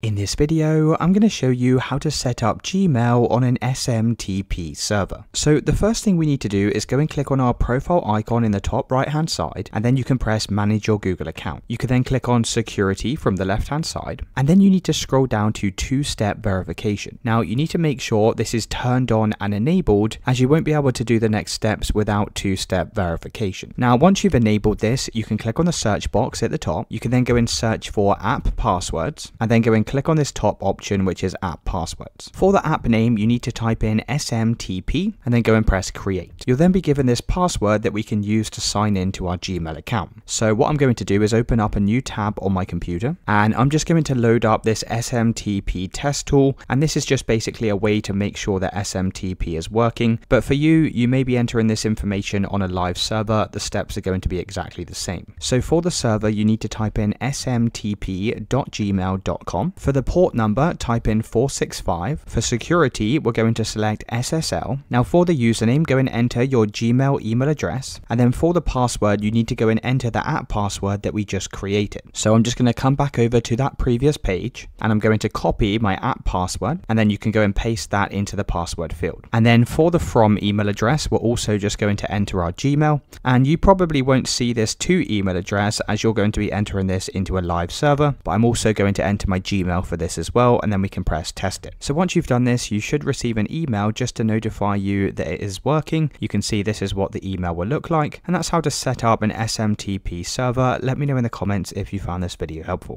In this video, I'm going to show you how to set up Gmail on an SMTP server. So the first thing we need to do is go and click on our profile icon in the top right hand side, and then you can press manage your Google account. You can then click on security from the left hand side, and then you need to scroll down to two-step verification. Now you need to make sure this is turned on and enabled as you won't be able to do the next steps without two-step verification. Now once you've enabled this, you can click on the search box at the top. You can then go and search for app passwords, and then go and click on this top option, which is app passwords. For the app name, you need to type in SMTP and then go and press create. You'll then be given this password that we can use to sign in to our Gmail account. So what I'm going to do is open up a new tab on my computer and I'm just going to load up this SMTP test tool. And this is just basically a way to make sure that SMTP is working. But for you, you may be entering this information on a live server. The steps are going to be exactly the same. So for the server, you need to type in smtp.gmail.com. For the port number, type in 465. For security, we're going to select SSL. Now for the username, go and enter your Gmail email address. And then for the password, you need to go and enter the app password that we just created. So I'm just going to come back over to that previous page and I'm going to copy my app password and then you can go and paste that into the password field. And then for the from email address, we're also just going to enter our Gmail and you probably won't see this to email address as you're going to be entering this into a live server, but I'm also going to enter my Gmail for this as well and then we can press test it. So once you've done this, you should receive an email just to notify you that it is working. You can see this is what the email will look like and that's how to set up an SMTP server. Let me know in the comments if you found this video helpful.